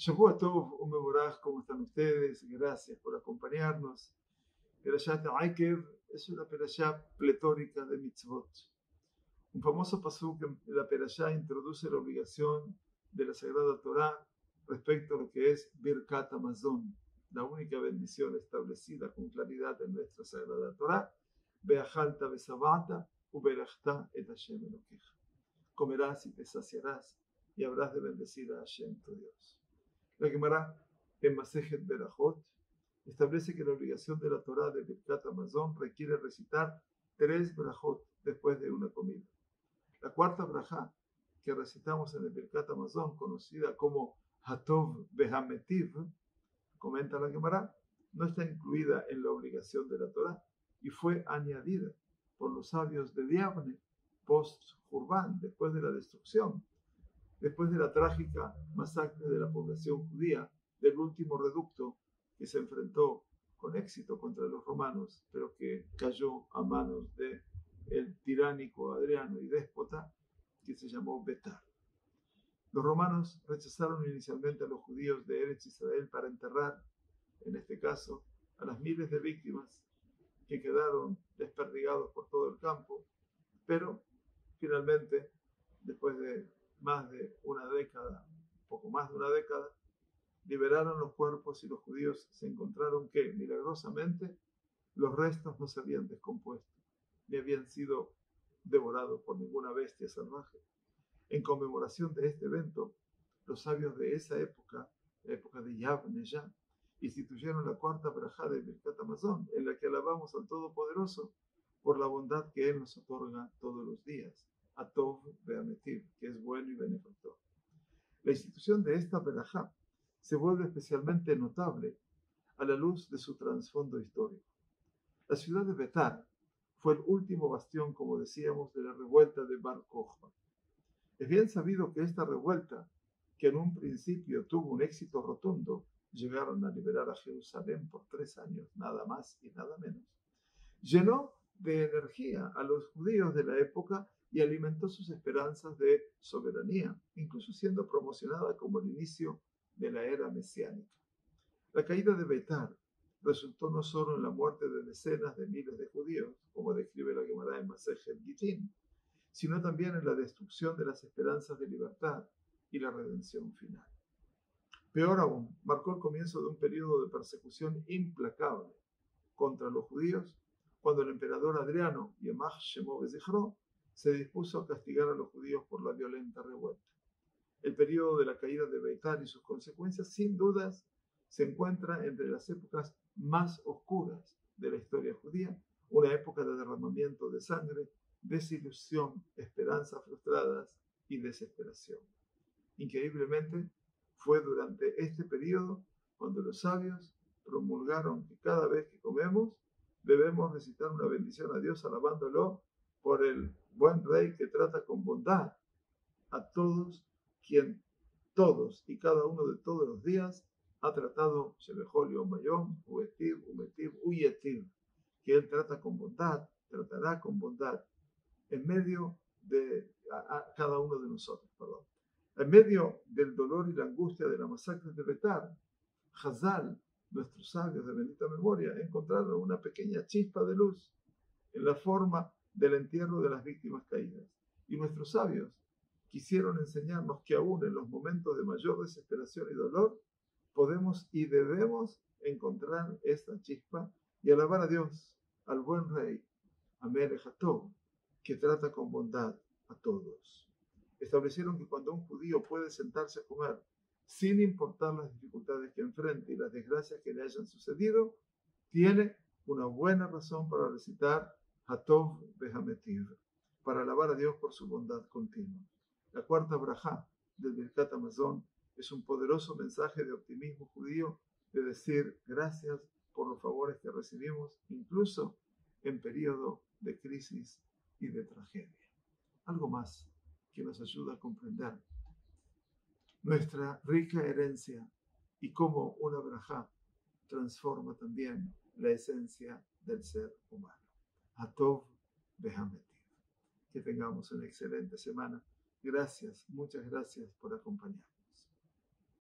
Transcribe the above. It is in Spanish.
Shavua Tov, Umeboraj, ¿cómo están ustedes? Gracias por acompañarnos. Perashat Aikev es una perashá pletórica de mitzvot. Un famoso pasuk en la perashá introduce la obligación de la Sagrada Torah respecto a lo que es Birkat Amazon, la única bendición establecida con claridad en nuestra Sagrada Torah. Beajalta besabata, uberachta et Hashem. Comerás y te saciarás y habrás de bendecir a Hashem tu Dios. La Gemara en Masejet Berajot establece que la obligación de la Torah de Birkat Amazon requiere recitar tres brajot después de una comida. La cuarta braja que recitamos en el Birkat Amazon, conocida como Hatov Behametiv, comenta la Gemara, no está incluida en la obligación de la Torah y fue añadida por los sabios de Diabne post-Jurban, después de la destrucción, después de la trágica masacre de la población judía del último reducto que se enfrentó con éxito contra los romanos, pero que cayó a manos de tiránico Adriano y déspota que se llamó Betar. Los romanos rechazaron inicialmente a los judíos de Eretz Israel para enterrar, en este caso, a las miles de víctimas que quedaron desperdigados por todo el campo, pero finalmente, después de más de una década, poco más de una década, liberaron los cuerpos y los judíos se encontraron que, milagrosamente, los restos no se habían descompuesto, ni habían sido devorados por ninguna bestia salvaje. En conmemoración de este evento, los sabios de esa época, la época de Yavne ya, instituyeron la cuarta braja de Amazon, en la que alabamos al Todopoderoso por la bondad que Él nos otorga todos los días, a Tov Beametiv, que es bueno y benefactor. La institución de esta braja se vuelve especialmente notable a la luz de su trasfondo histórico. La ciudad de Betar fue el último bastión, como decíamos, de la revuelta de Bar. Es bien sabido que esta revuelta, que en un principio tuvo un éxito rotundo, llegaron a liberar a Jerusalén por tres años, nada más y nada menos, llenó de energía a los judíos de la época y alimentó sus esperanzas de soberanía, incluso siendo promocionada como el inicio de la era mesiánica. La caída de Betar resultó no solo en la muerte de decenas de miles de judíos, como describe la Gemara en Masejet Gitin, sino también en la destrucción de las esperanzas de libertad y la redención final. Peor aún, marcó el comienzo de un periodo de persecución implacable contra los judíos cuando el emperador Adriano, Yemach Shemov se dispuso a castigar a los judíos por la violenta revuelta. Periodo de la caída de Beitar y sus consecuencias, sin dudas, se encuentra entre las épocas más oscuras de la historia judía, una época de derramamiento de sangre, desilusión, esperanzas frustradas y desesperación. Increíblemente, fue durante este periodo cuando los sabios promulgaron que cada vez que comemos debemos recitar una bendición a Dios alabándolo por el buen rey que trata con bondad a todos, quien todos y cada uno de todos los días ha tratado que él trata con bondad, tratará con bondad en medio de a, cada uno de nosotros, perdón. En medio del dolor y la angustia de la masacre de Betar, Hazal, nuestros sabios de bendita memoria, encontraron una pequeña chispa de luz en la forma del entierro de las víctimas caídas. Y nuestros sabios quisieron enseñarnos que aún en los momentos de mayor desesperación y dolor, podemos y debemos encontrar esta chispa y alabar a Dios, al buen rey, a Melech que trata con bondad a todos. Establecieron que cuando un judío puede sentarse a comer sin importar las dificultades que enfrente y las desgracias que le hayan sucedido, tiene una buena razón para recitar Hatov Behametiv, para alabar a Dios por su bondad continua. La cuarta braja del Birkat Amazon es un poderoso mensaje de optimismo judío de decir gracias por los favores que recibimos, incluso en periodo de crisis y de tragedia. Algo más que nos ayuda a comprender nuestra rica herencia y cómo una braja transforma también la esencia del ser humano. Atov Behametiv. Que tengamos una excelente semana. Gracias, muchas gracias por acompañarnos.